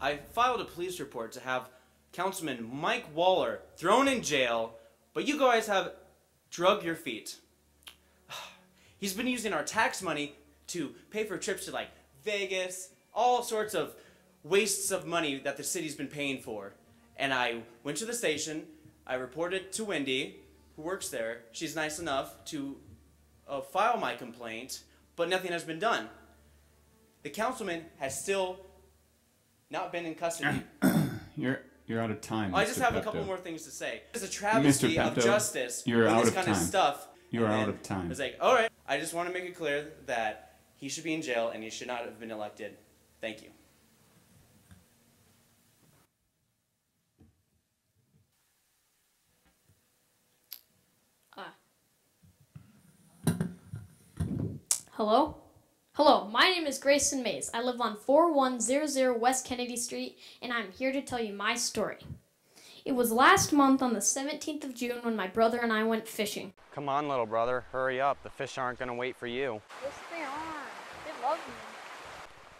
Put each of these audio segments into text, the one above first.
I filed a police report to have Councilman Mike Waller thrown in jail, but you guys have drug your feet. He's been using our tax money to pay for trips to like Vegas, all sorts of wastes of money that the city's been paying for. And I went to the station, I reported to Wendy, who works there. She's nice enough to uh, file my complaint, but nothing has been done. The councilman has still not been in custody. You're you're out of time. I just Mr. have a couple more things to say. It's a travesty of Pepto, justice you're when out this of kind time. of stuff. You're out of time. It's like, all right, I just want to make it clear that he should be in jail and he should not have been elected. Thank you. Ah. Hello? Hello, my name is Grayson Mays. I live on 4100 West Kennedy Street, and I'm here to tell you my story. It was last month on the 17th of June when my brother and I went fishing. Come on, little brother, hurry up. The fish aren't gonna wait for you. Yes, they are. They love me.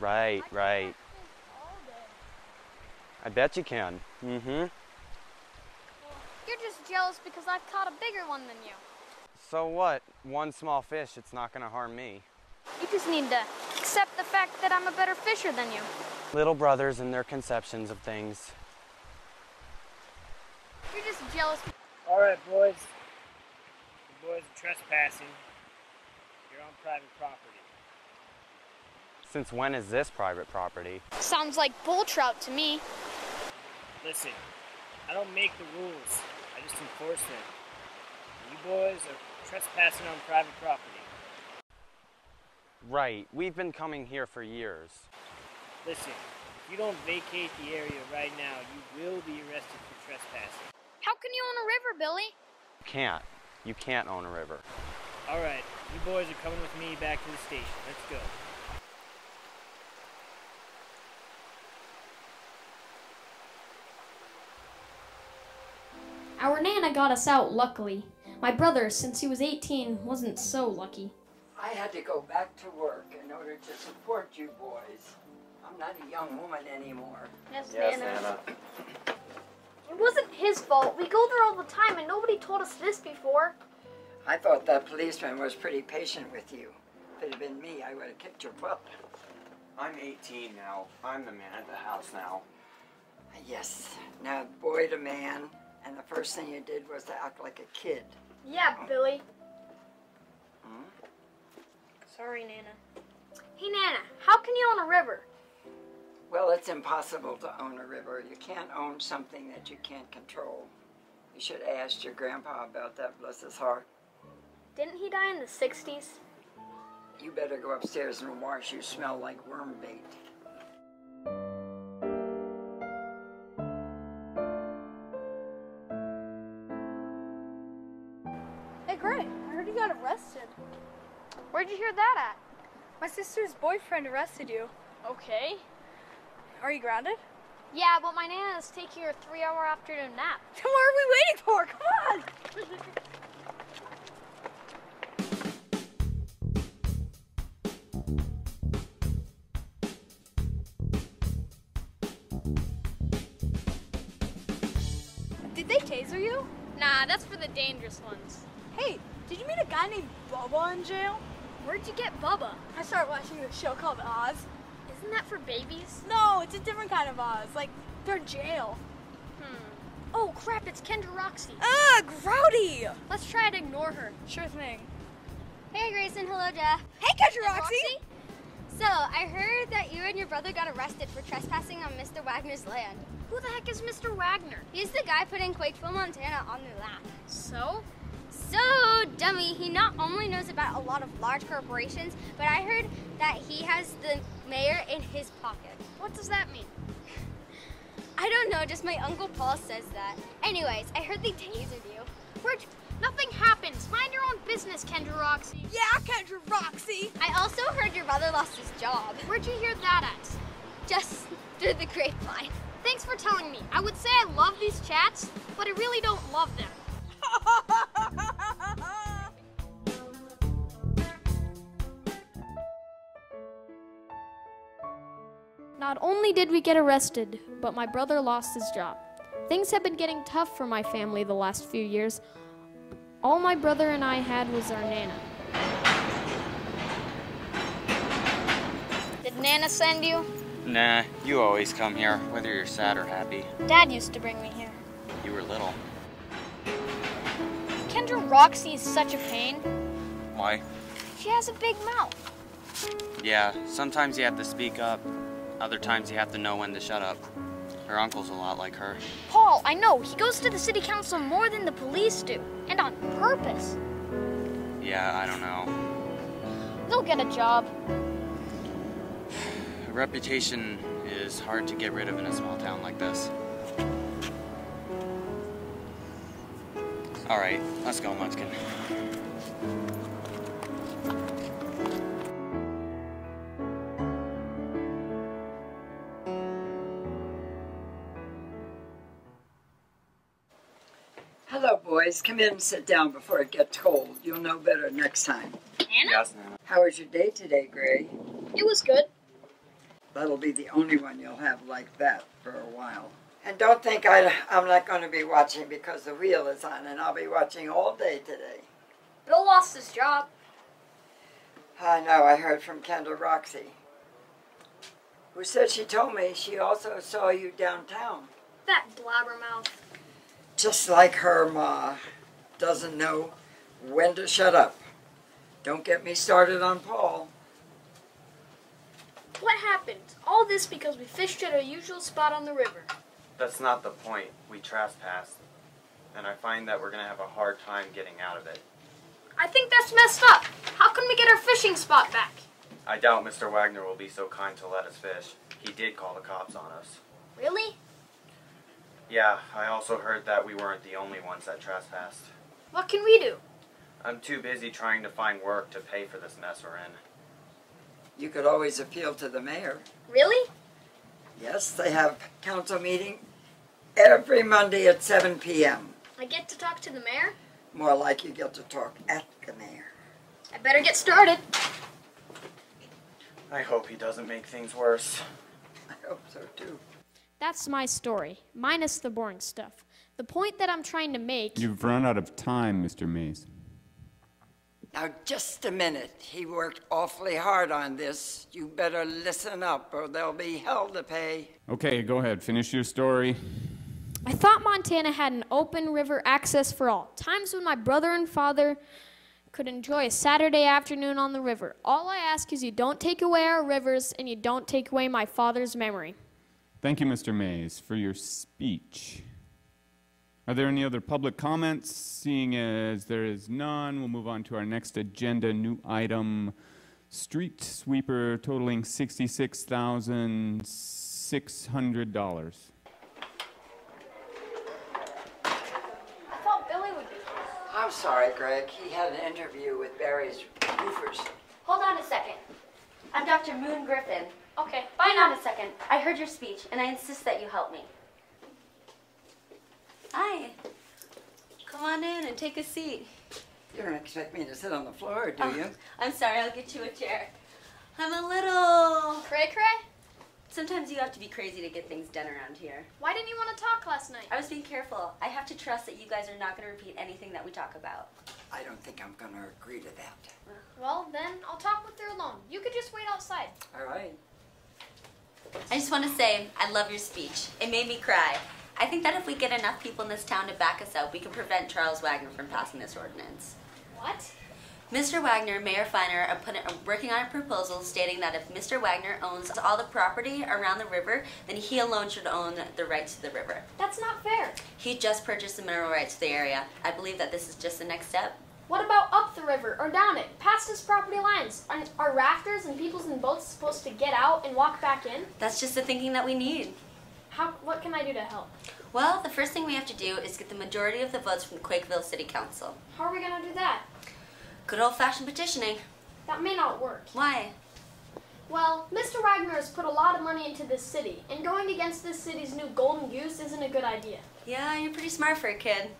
Right, I right. catch fish all day. I bet you can. Mm-hmm. You're just jealous because I've caught a bigger one than you. So what? One small fish, it's not gonna harm me. You just need to accept the fact that I'm a better fisher than you. Little brothers and their conceptions of things. You're just jealous. All right, boys. You boys are trespassing. You're on private property. Since when is this private property? Sounds like bull trout to me. Listen, I don't make the rules. I just enforce them. You boys are trespassing on private property. Right, we've been coming here for years. Listen, if you don't vacate the area right now, you will be arrested for trespassing. How can you own a river, Billy? You Can't. You can't own a river. All right, you boys are coming with me back to the station. Let's go. Our Nana got us out, luckily. My brother, since he was 18, wasn't so lucky. I had to go back to work in order to support you boys. I'm not a young woman anymore. Yes, Nana. It wasn't his fault. We go there all the time and nobody told us this before. I thought that policeman was pretty patient with you. If it had been me, I would have kicked your butt. I'm 18 now. I'm the man at the house now. Yes, now boy to man, and the first thing you did was to act like a kid. Yeah, Billy. Sorry, Nana. Hey, Nana, how can you own a river? Well, it's impossible to own a river. You can't own something that you can't control. You should have asked your grandpa about that, bless his heart. Didn't he die in the 60s? You better go upstairs and wash. You smell like worm bait. Hey, Gray, I heard you got arrested. Where'd you hear that at? My sister's boyfriend arrested you. Okay. Are you grounded? Yeah, but my Nana's taking her three hour afternoon nap. Then what are we waiting for? Come on! Did they taser you? Nah, that's for the dangerous ones. Hey, did you meet a guy named Bubba in jail? Where'd you get Bubba? I started watching a show called Oz. Isn't that for babies? No, it's a different kind of Oz. Like, they're in jail. Hmm. Oh crap, it's Kendra Roxy. Ugh, grody! Let's try to ignore her. Sure thing. Hey Grayson, hello Jeff. Hey, Kendra Roxy! So, I heard that you and your brother got arrested for trespassing on Mr. Wagner's land. Who the heck is Mr. Wagner? He's the guy putting Quakeville, Montana on the map. So? So, dummy, he not only knows about a lot of large corporations, but I heard that he has the mayor in his pocket. What does that mean? I don't know, just my Uncle Paul says that. Anyways, I heard they tasered you. Where'd Nothing happens. Mind your own business, Kendra Roxy. Yeah, Kendra Roxy! I also heard your brother lost his job. Where'd you hear that at? Just through the grapevine. Thanks for telling me. I would say I love these chats, but I really don't love them. Not only did we get arrested, but my brother lost his job. Things have been getting tough for my family the last few years. All my brother and I had was our Nana. Did Nana send you? Nah, you always come here, whether you're sad or happy. Dad used to bring me here. You were little. Kendra Roxy is such a pain. Why? She has a big mouth. Yeah, sometimes you have to speak up. Other times you have to know when to shut up. Her uncle's a lot like her. Paul, I know. He goes to the city council more than the police do. And on purpose. Yeah, I don't know. They'll get a job. A reputation is hard to get rid of in a small town like this. All right, let's go, Munchkin. Hello. Come in and sit down before it gets cold. You'll know better next time. Anna? Yes, Nana. How was your day today, Gray? It was good. That'll be the only one you'll have like that for a while. And don't think I, I'm not going to be watching because the wheel is on, and I'll be watching all day today. Bill lost his job. I know, I heard from Kendall Roxy, who said she told me she also saw you downtown. That blabbermouth. Just like her ma doesn't know when to shut up. Don't get me started on Paul. What happened? All this because we fished at our usual spot on the river. That's not the point. We trespassed. And I find that we're gonna have a hard time getting out of it. I think that's messed up. How can we get our fishing spot back? I doubt Mr. Wagner will be so kind to let us fish. He did call the cops on us. Really? Yeah, I also heard that we weren't the only ones that trespassed. What can we do? I'm too busy trying to find work to pay for this mess we're in. You could always appeal to the mayor. Really? Yes, they have council meeting every Monday at 7 p.m. I get to talk to the mayor? More like you get to talk at the mayor. I better get started. I hope he doesn't make things worse. I hope so too. That's my story, minus the boring stuff. The point that I'm trying to make. You've run out of time, Mr. Mays. Now, just a minute. He worked awfully hard on this. You better listen up or there'll be hell to pay. Okay, go ahead. Finish your story. I thought Montana had an open river access for all. Times when my brother and father could enjoy a Saturday afternoon on the river. All I ask is you don't take away our rivers and you don't take away my father's memory. Thank you, Mr. Mays, for your speech. Are there any other public comments? Seeing as there is none, we'll move on to our next agenda new item street sweeper totaling $66,600. I thought Billy would be here. I'm sorry, Greg. He had an interview with Barry's roofers. Hold on a second. I'm Dr. Moon Griffin. Okay, bye now. on a second. I heard your speech, and I insist that you help me. Hi. Come on in and take a seat. You don't expect me to sit on the floor, do Oh, you? I'm sorry, I'll get you a chair. I'm a little. Cray cray? Sometimes you have to be crazy to get things done around here. Why didn't you want to talk last night? I was being careful. I have to trust that you guys are not going to repeat anything that we talk about. I don't think I'm going to agree to that. Well, then I'll talk with her alone. You could just wait outside. All right. I just want to say, I love your speech. It made me cry. I think that if we get enough people in this town to back us up, we can prevent Charles Wagner from passing this ordinance. What? Mr. Wagner, Mayor Feiner are, putting, are working on a proposal stating that if Mr. Wagner owns all the property around the river, then he alone should own the rights to the river. That's not fair. He just purchased the mineral rights to the area. I believe that this is just the next step. What about up the river or down it, past his property lines? Are, are rafters and peoples in boats supposed to get out and walk back in? That's just the thinking that we need. How? What can I do to help? Well, the first thing we have to do is get the majority of the votes from the Quakeville City Council. How are we gonna do that? Good old fashioned petitioning. That may not work. Why? Well, Mr. Wagner has put a lot of money into this city, and going against this city's new golden goose isn't a good idea. Yeah, you're pretty smart for a kid.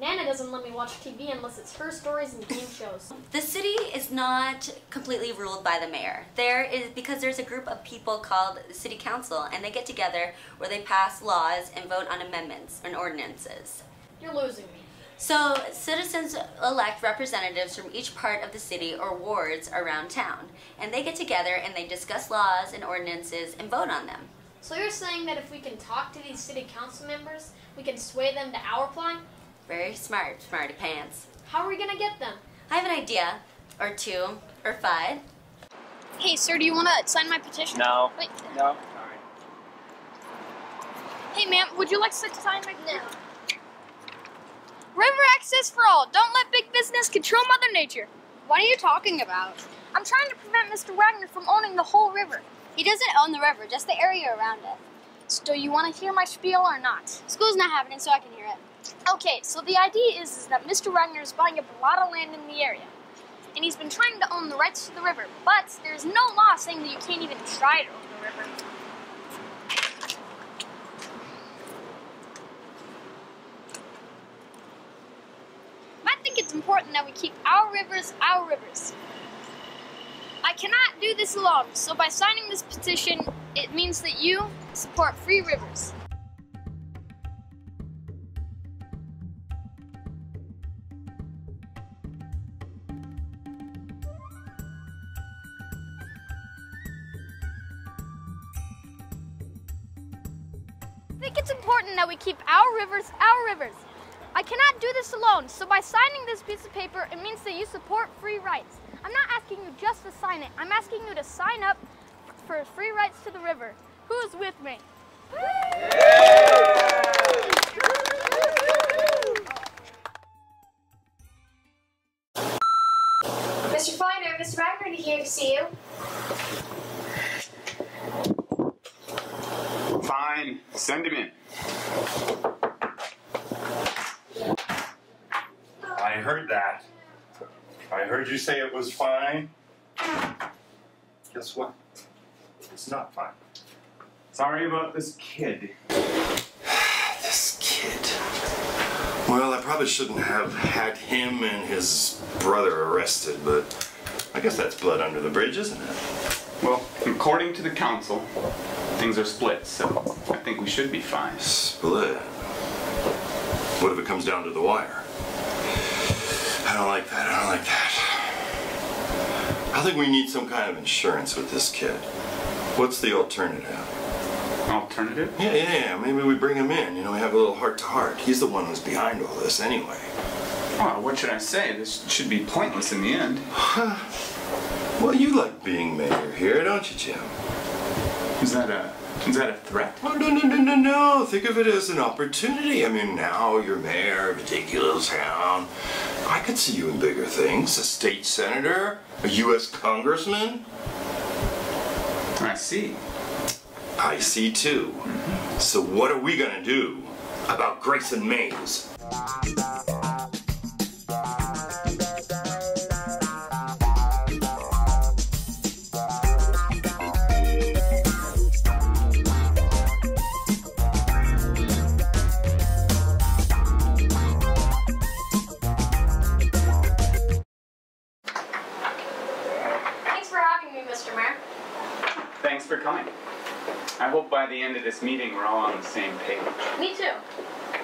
Nana doesn't let me watch TV unless it's her stories and game shows. The city is not completely ruled by the mayor. There is because there's a group of people called the city council and they get together where they pass laws and vote on amendments and ordinances. You're losing me. So, citizens elect representatives from each part of the city or wards around town, and they get together and they discuss laws and ordinances and vote on them. So you're saying that if we can talk to these city council members, we can sway them to our plan? Very smart, smarty pants. How are we gonna get them? I have an idea, or two, or five. Hey, sir, do you want to sign my petition? No. Wait. No. Hey, ma'am, would you like to sign my No. River access for all. Don't let big business control Mother Nature. What are you talking about? I'm trying to prevent Mr. Wagner from owning the whole river. He doesn't own the river, just the area around it. So, do you want to hear my spiel or not? School's not happening, so I can hear it. Okay, so the idea is, is that Mr. Wagner is buying up a lot of land in the area. And he's been trying to own the rights to the river, but there's no law saying that you can't even try to own the river. I think it's important that we keep our rivers our rivers. I cannot do this alone, so by signing this petition, it means that you support free rivers. Keep our rivers our rivers. I cannot do this alone, so by signing this piece of paper, it means that you support free rights. I'm not asking you just to sign it, I'm asking you to sign up for free rights to the river. Who is with me? Mr. Finder, Mr. Wagner here to see you. Fine, send him in. I heard that. I heard you say it was fine. Guess what? It's not fine. Sorry about this kid. This kid. Well, I probably shouldn't have had him and his brother arrested, but I guess that's blood under the bridge, isn't it? Well, according to the council, things are split, so I think we should be fine. Split. What if it comes down to the wire? I don't like that. I don't like that. I think we need some kind of insurance with this kid. What's the alternative? Alternative? Yeah, yeah, yeah. Maybe we bring him in. You know, we have a little heart to heart. He's the one who's behind all this anyway. Oh, what should I say? This should be pointless in the end. Well, you like being mayor here, don't you, Jim? Is that a is that a threat? Oh, no, no, no, no, no. Think of it as an opportunity. I mean, now you're mayor of a little town. I could see you in bigger things. A state senator, a U.S. congressman. I see. I see too. Mm-hmm. So what are we gonna do about Grayson Mays? For coming. I hope by the end of this meeting we're all on the same page. Me too.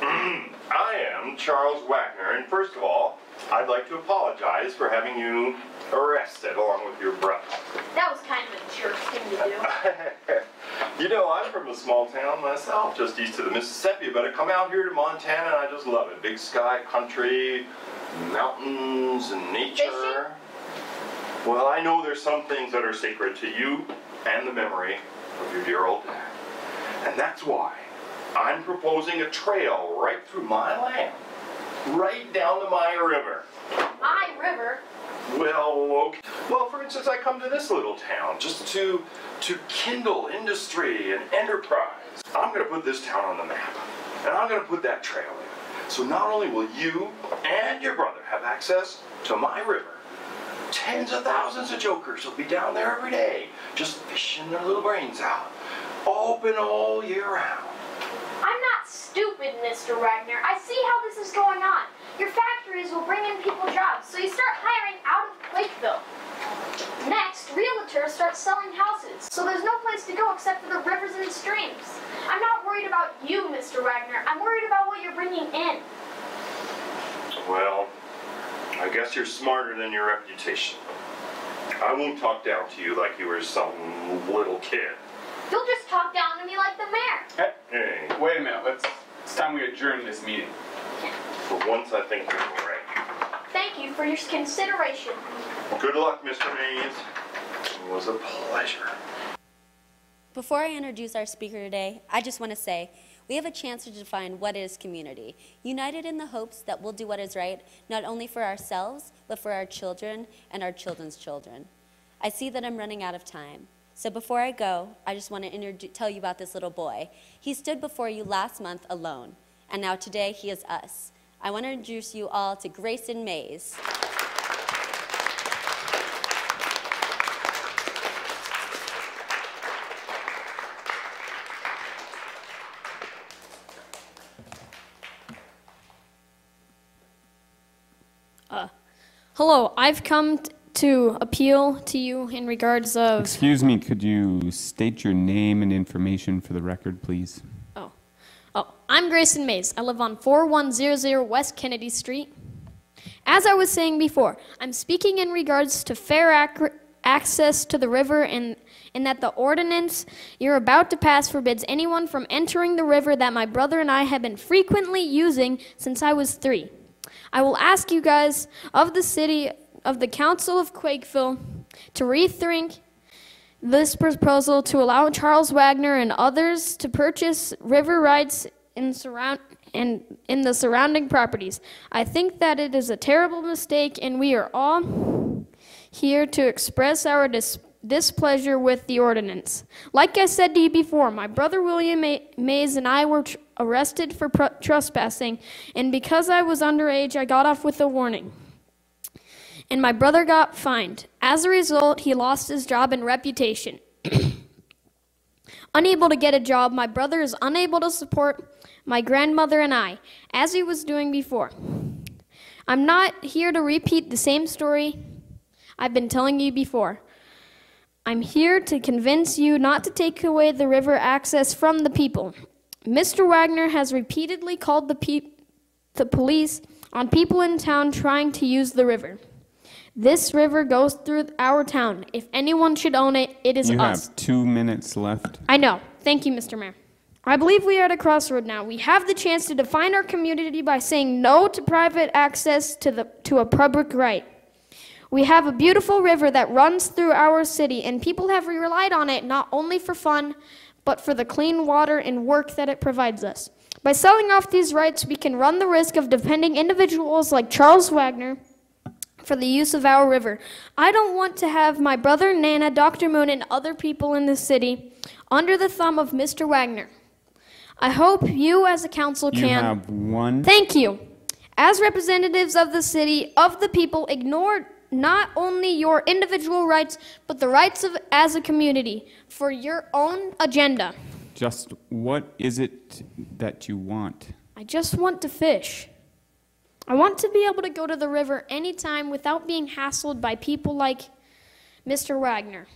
I am Charles Wagner, and first of all, I'd like to apologize for having you arrested along with your brother. That was kind of a jerk thing to do. you know, I'm from a small town myself, just east of the Mississippi, but I come out here to Montana and I just love it. Big sky country, mountains, and nature. Well, I know there's some things that are sacred to you and the memory of your dear old dad. And that's why I'm proposing a trail right through my land, right down the Maya River. My river. Well, okay. Well, for instance, I come to this little town just to to kindle industry and enterprise. I'm going to put this town on the map, and I'm going to put that trail in. So not only will you and your brother have access to my river, tens of thousands of jokers will be down there every day, just fishing their little brains out, open all year round. I'm not stupid, Mr. Wagner. I see how this is going on. Your factories will bring in people jobs, so you start hiring out of Quakeville. Next, realtors start selling houses, so there's no place to go except for the rivers and streams. I'm not worried about you, Mr. Wagner. I'm worried about what you're bringing in. Well, I guess you're smarter than your reputation. I won't talk down to you like you were some little kid. You'll just talk down to me like the mayor. Hey, Wait a minute, let's, it's time we adjourn this meeting. for once I think you're right. Thank you for your consideration. Good luck, Mr. Mays. It was a pleasure. Before I introduce our speaker today, I just want to say we have a chance to define what is community, united in the hopes that we'll do what is right, not only for ourselves, but for our children and our children's children. I see that I'm running out of time. So before I go, I just want to tell you about this little boy. He stood before you last month alone, and now today he is us. I want to introduce you all to Grayson Mays. Hello, I've come t- to appeal to you in regards of. Excuse me, could you state your name and information for the record, please? Oh. Oh, I'm Grayson Mays. I live on 4100 West Kennedy Street. As I was saying before, I'm speaking in regards to fair ac- access to the river and, and that the ordinance you're about to pass forbids anyone from entering the river that my brother and I have been frequently using since I was three. I will ask you guys of the city, of the Council of Quakeville, to rethink this proposal to allow Charles Wagner and others to purchase river rights in surround and in the surrounding properties. I think that it is a terrible mistake, and we are all here to express our dis- displeasure with the ordinance. Like I said to you before, my brother William Ma- Mays and I were arrested for pr- trespassing, and because I was underage, I got off with a warning and my brother got fined. As a result, he lost his job and reputation. unable to get a job, my brother is unable to support my grandmother and I, as he was doing before. I'm not here to repeat the same story I've been telling you before. I'm here to convince you not to take away the river access from the people. Mr. Wagner has repeatedly called the, pe- the police on people in town trying to use the river. This river goes through our town. If anyone should own it, it is you us. have two minutes left. I know. Thank you, Mr. Mayor. I believe we are at a crossroad now. We have the chance to define our community by saying no to private access to, the, to a public right. We have a beautiful river that runs through our city, and people have relied on it not only for fun, but for the clean water and work that it provides us. By selling off these rights, we can run the risk of depending individuals like Charles Wagner for the use of our river. I don't want to have my brother, Nana, Dr. Moon, and other people in the city under the thumb of Mr. Wagner. I hope you, as a council, can. You have one. Thank you. As representatives of the city, of the people, ignore not only your individual rights, but the rights of as a community for your own agenda. Just what is it that you want? I just want to fish. I want to be able to go to the river anytime without being hassled by people like Mr. Wagner.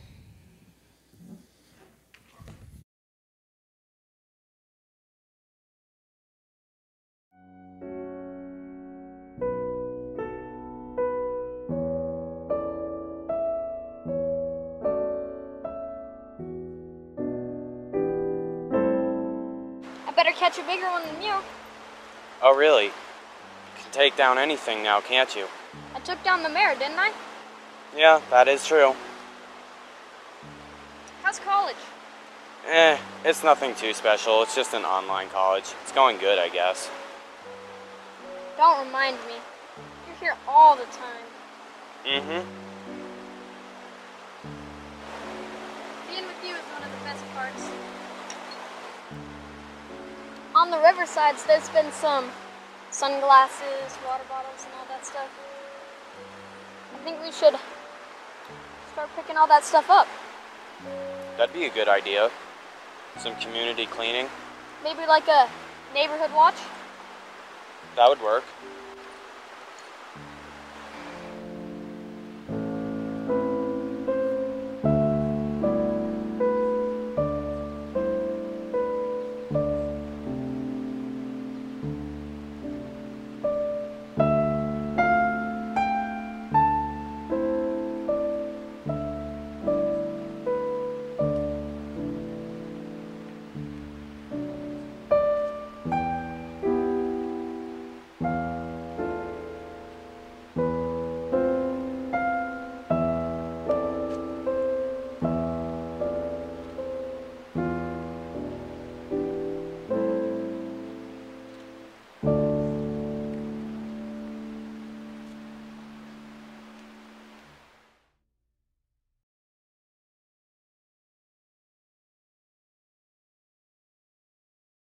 Better catch a bigger one than you. Oh, really? You can take down anything now, can't you? I took down the mayor, didn't I? Yeah, that is true. How's college? Eh, it's nothing too special. It's just an online college. It's going good, I guess. Don't remind me. You're here all the time. Mm-hmm. On the riversides, there's been some sunglasses, water bottles, and all that stuff. I think we should start picking all that stuff up. That'd be a good idea. Some community cleaning. Maybe like a Neighborhood watch? That would work.